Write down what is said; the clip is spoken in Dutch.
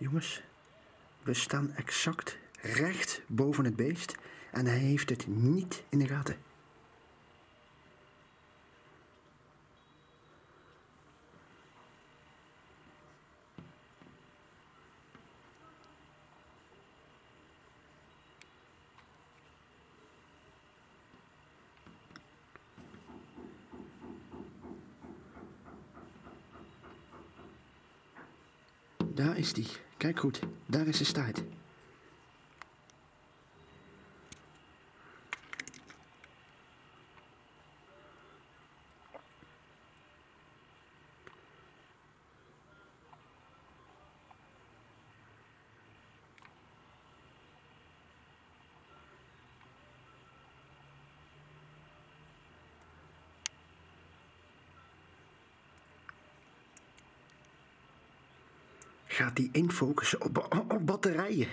Jongens, we staan exact recht boven het beest en hij heeft het niet in de gaten. Daar is die. Kijk goed, daar is de staart. Gaat die infocussen op, op batterijen?